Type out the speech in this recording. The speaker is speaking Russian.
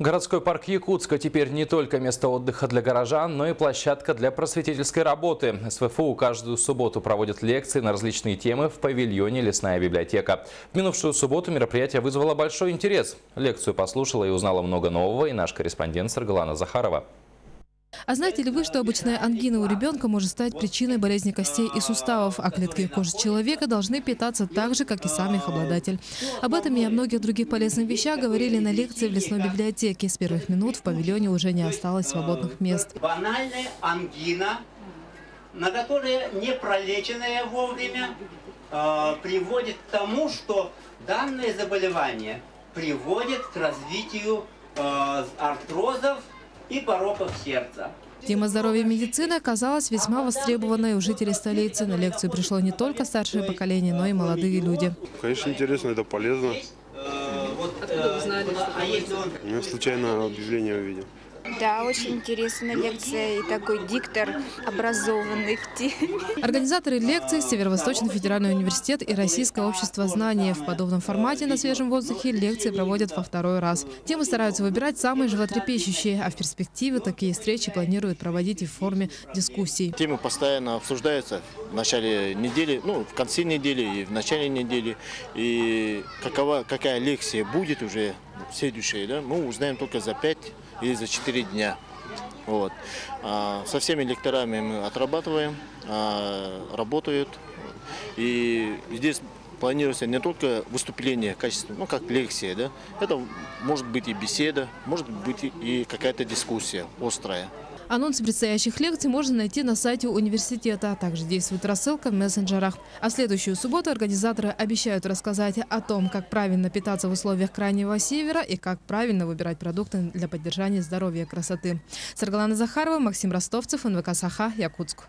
Городской парк Якутска теперь не только место отдыха для горожан, но и площадка для просветительской работы. СВФУ каждую субботу проводит лекции на различные темы в павильоне «Лесная библиотека». В минувшую субботу мероприятие вызвало большой интерес. Лекцию послушала и узнала много нового и наш корреспондент Саргалана Захарова. А знаете ли вы, что обычная ангина у ребенка может стать причиной болезни костей и суставов, а клетки кожи человека должны питаться так же, как и сам их обладатель? Об этом и о многих других полезных вещах говорили на лекции в лесной библиотеке. С первых минут в павильоне уже не осталось свободных мест. Банальная ангина, на которой не пролеченная вовремя, э, приводит к тому, что данное заболевание приводит к развитию э, артрозов и пороков сердца. Тема здоровья и медицины оказалась весьма востребованной у жителей столицы. На лекцию пришло не только старшее поколение, но и молодые люди. Конечно, интересно, это полезно. Откуда вы знали, что Я случайно объявление увидел. Да, очень интересная лекция и такой диктор образованный в теме. Организаторы лекции Северо-Восточный федеральный университет и Российское общество знания. В подобном формате на свежем воздухе лекции проводят во второй раз. Темы стараются выбирать самые животрепещущие, а в перспективе такие встречи планируют проводить и в форме дискуссий. Темы постоянно обсуждаются в начале недели, ну, в конце недели и в начале недели. И какова, какая лекция будет уже следующая, да, мы узнаем только за 5 или за 4 дня. Вот. А со всеми лекторами мы отрабатываем, а, работают. И здесь планируется не только выступление качественное, ну как лекция, да, это может быть и беседа, может быть и какая-то дискуссия острая. Анонс предстоящих лекций можно найти на сайте университета, а также действует рассылка в мессенджерах. А в следующую субботу организаторы обещают рассказать о том, как правильно питаться в условиях Крайнего Севера и как правильно выбирать продукты для поддержания здоровья и красоты. Саргалана Захарова, Максим Ростовцев, НВК Саха, Якутск.